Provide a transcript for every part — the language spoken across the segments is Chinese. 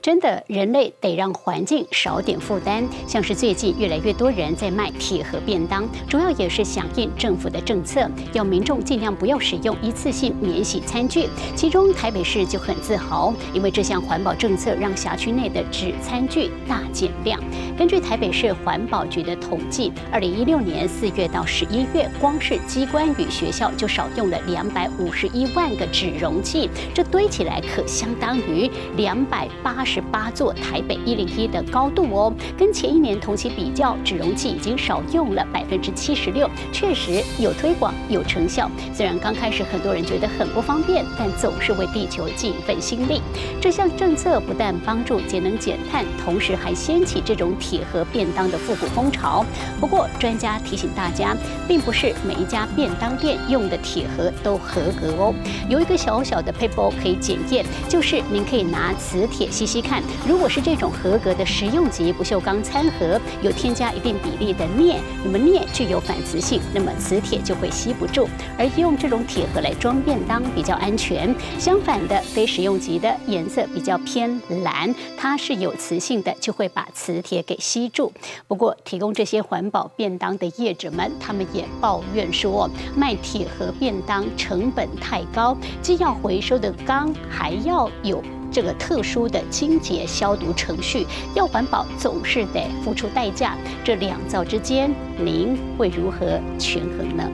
真的，人类得让环境少点负担。像是最近越来越多人在卖铁盒便当，主要也是响应政府的政策，要民众尽量不要使用一次性免洗餐具。其中台北市就很自豪，因为这项环保政策让辖区内的纸餐具大减量。根据台北市环保局的统计，二零一六年四月到十一月，光是机关与学校就少用了两百五十一万个纸容器，这堆起来可相当于两百八十。八座台北一零一的高度哦，跟前一年同期比较，纸容器已经少用了百分之七十六，确实有推广有成效。虽然刚开始很多人觉得很不方便，但总是为地球尽一份心力。这项政策不但帮助节能减碳，同时还掀起这种铁盒便当的复古风潮。不过，专家提醒大家，并不是每一家便当店用的铁盒都合格哦。有一个小小的 paper 可以检验，就是您可以拿磁铁吸吸。看，如果是这种合格的食用级不锈钢餐盒，有添加一定比例的镍，那么镍具有反磁性，那么磁铁就会吸不住。而用这种铁盒来装便当比较安全。相反的，非食用级的颜色比较偏蓝，它是有磁性的，就会把磁铁给吸住。不过，提供这些环保便当的业者们，他们也抱怨说，卖铁盒便当成本太高，既要回收的钢，还要有。这个特殊的清洁消毒程序要环保，总是得付出代价。这两造之间，您会如何权衡呢？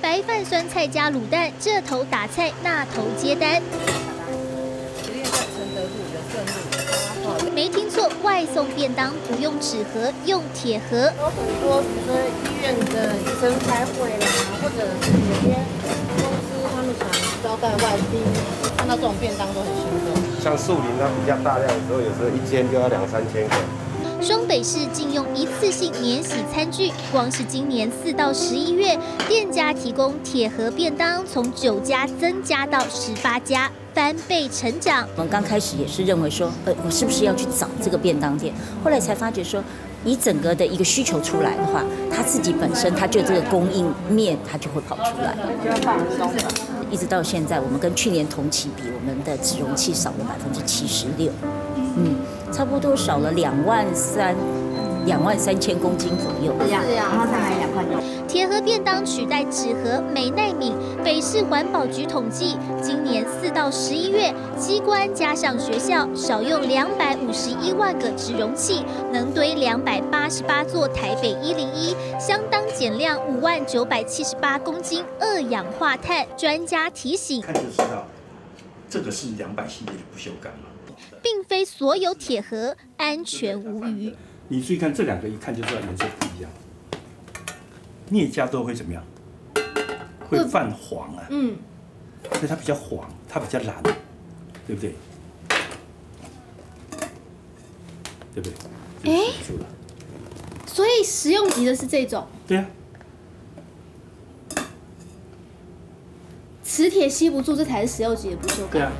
白饭酸菜加卤蛋，这头打菜，那头接单。没听错，外送便当不用纸盒，用铁盒。有很多，比如说医院的医生开会啦，或者是有招待外宾。看到这种便当都很心动。像树林它比较大量的时候，有时候一天就要两三千个。双北市禁用一次性免洗餐具，光是今年四到十一月，店家提供铁盒便当从九家增加到十八家，翻倍成长。我们刚开始也是认为说，呃，我是不是要去找这个便当店？后来才发觉说。你整个的一个需求出来的话，他自己本身他就这个供应面，他就会跑出来。一直到现在，我们跟去年同期比，我们的纸容器少了百分之七十六，嗯，差不多少了两万三。两万三千公斤左右，是呀，然后再买两块肉。铁盒便当取代纸盒，美耐敏。北市环保局统计，今年四到十一月，机关加上学校少用两百五十一万个纸容器，能堆两百八十八座台北一零一，相当减量五万九百七十八公斤二氧化碳。专家提醒，看就知道，这个是两百系列的不锈钢并非所有铁盒安全无虞。你注意看这两个，一看就知道颜色不一样。镍加多会怎么样？会泛黄啊。嗯。所以它比较黄，它比较蓝，对不对？对不对？哎。所以实用级的是这种。对啊。磁铁吸不住，这才是实用级的不锈钢。对啊。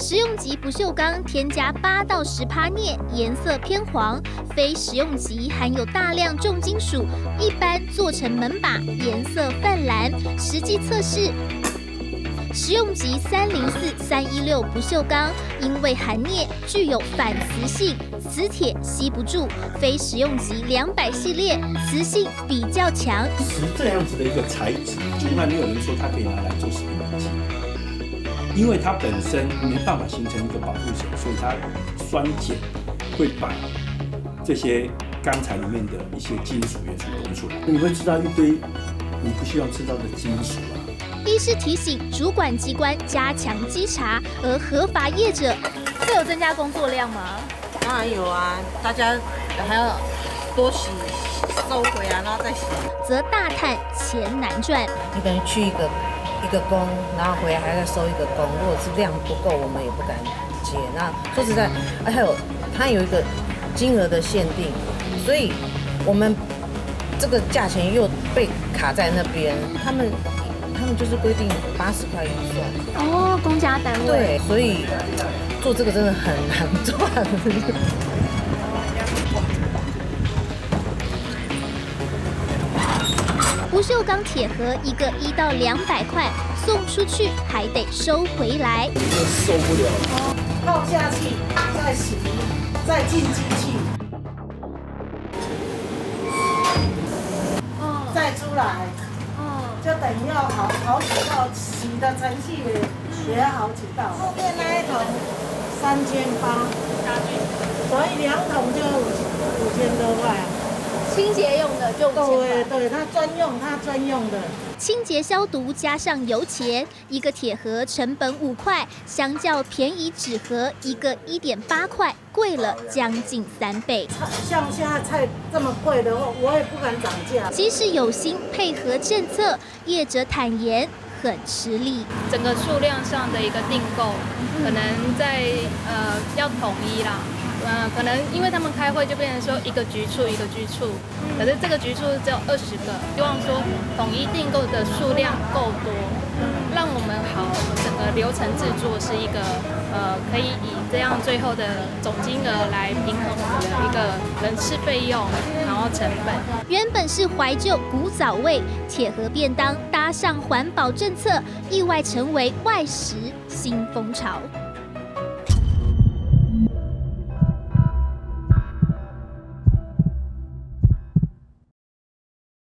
食用级不锈钢添加八到十帕镍，颜色偏黄；非食用级含有大量重金属，一般做成门把，颜色泛蓝。实际测试，食用级三零四三一六不锈钢因为含镍，具有反磁性，磁铁吸不住；非食用级两百系列磁性比较强。是这样子的一个材质，从来没有人说它可以拿来做食用级。因为它本身没办法形成一个保护层，所以它酸碱会把这些钢材里面的一些金属元素溶出来。你会知道一堆你不需要知道的金属啊。医师提醒主管机关加强稽查，而合法业者会有增加工作量吗？当然有啊，大家还要多洗、收回啊，然后再洗，则大叹钱难赚。你等于去一个。一个工，然后回来还要收一个工。如果是量不够，我们也不敢接。那说实在，还有它有一个金额的限定，所以我们这个价钱又被卡在那边。他们他们就是规定八十块预算。哦，公家单位。对，所以做这个真的很难赚。不锈钢铁盒一个一到两百块，送出去还得收回来。受不了。倒下去，再洗，再进机器，再出来，就等于要好好几道洗的程序也也要好几道。后面那一桶三千八，所以两桶就五五千多块。清洁用的就对对，它专用，它专用的。清洁消毒加上油钱，一个铁盒成本五块，相较便宜纸盒一个一点八块，贵了将近三倍。像现在菜这么贵的话，我也不敢涨价。即使有心配合政策，业者坦言很吃力。整个数量上的一个订购，可能在呃要统一啦。嗯，可能因为他们开会就变成说一个局处一个局处，可是这个局处只有二十个，希望说统一订购的数量够多，让我们好整个流程制作是一个呃可以以这样最后的总金额来平衡我们的一个人事费用，然后成本。原本是怀旧古早味铁盒便当，搭上环保政策，意外成为外食新风潮。